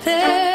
there.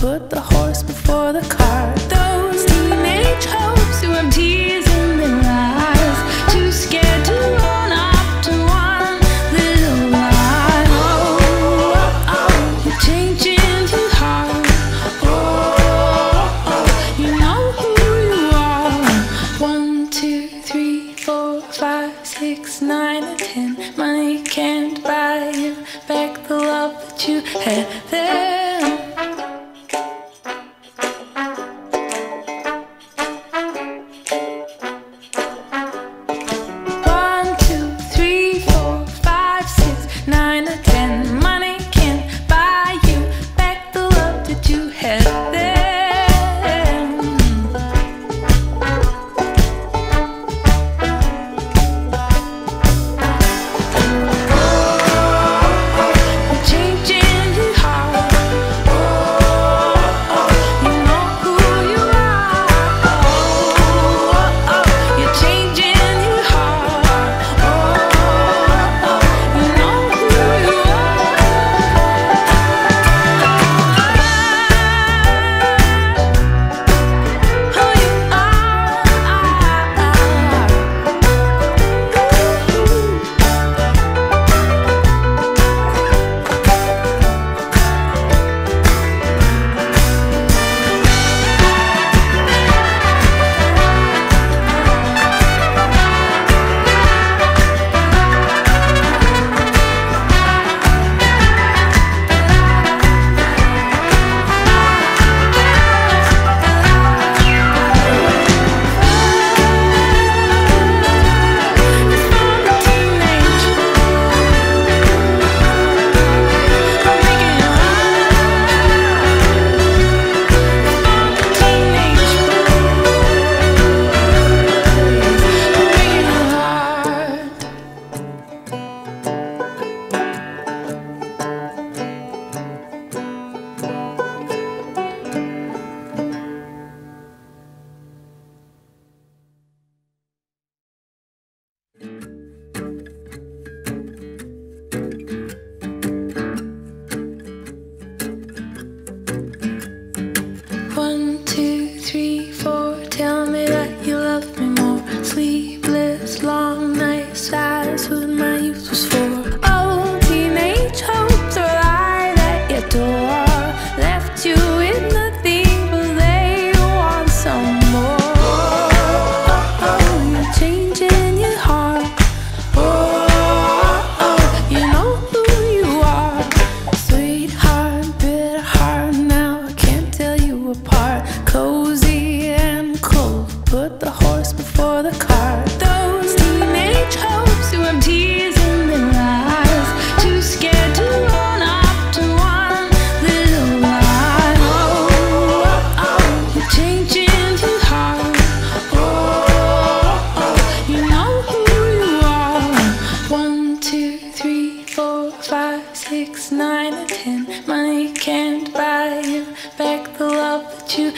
Put the horse before the cart. Those teenage hopes who have tears in their eyes, too scared to run up to one little lie. Oh, oh, oh you're changing too hard. Oh, oh, oh, you know who you are. One, two, three, four, five, six, nine, and ten. Money can't buy you back the love that you had. There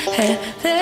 Hey.